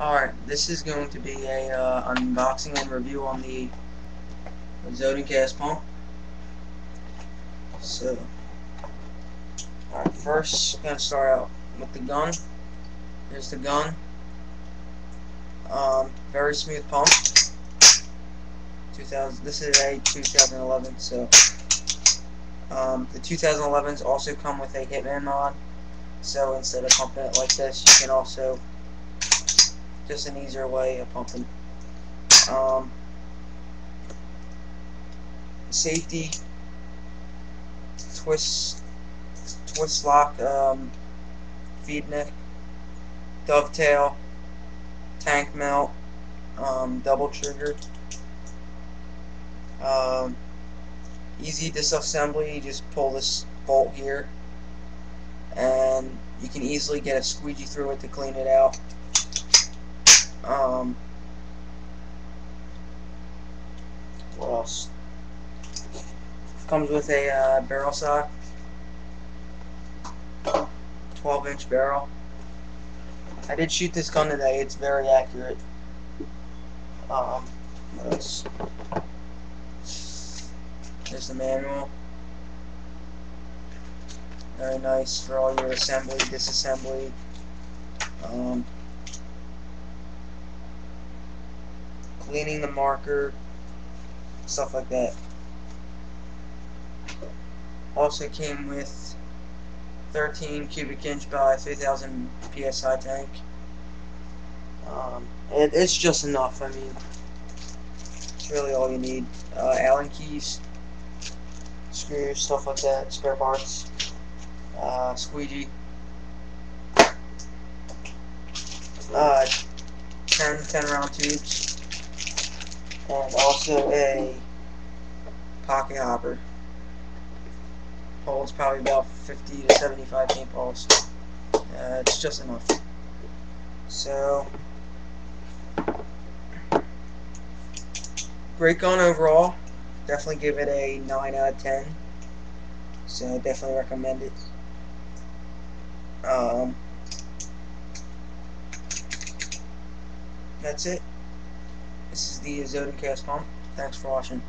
Alright, this is going to be a uh, unboxing and review on the Azodin Kaos pump. So, alright, first gonna start out with the gun. Here's the gun. Um, very smooth pump. 2000. This is a 2011, so um, the 2011s also come with a Hitman mod. So instead of pumping it like this, you can also just an easier way of pumping. Um, safety twist twist lock um, feed neck dovetail tank mount um, double trigger. Um, easy disassembly you just pull this bolt here. And you can easily get a squeegee through it to clean it out um, what else? Comes with a uh, barrel saw, 12 inch barrel. I did shoot this gun today, it's very accurate. Um, what else? There's the manual. Very nice for all your assembly, disassembly. Um, cleaning the marker, stuff like that. Also came with 13 cubic inch by 3000 psi tank. Um, it, it's just enough. I mean, it's really all you need. Uh, Allen keys, screws, stuff like that, spare parts, uh, squeegee. Uh, 10, 10 round tubes and also a pocket hopper. Holds probably about 50 to 75 paintballs. Uh, it's just enough. So, great gun overall. Definitely give it a 9 out of 10. So, definitely recommend it. Um, that's it. This is the Azodin Kaos pump. Thanks for watching.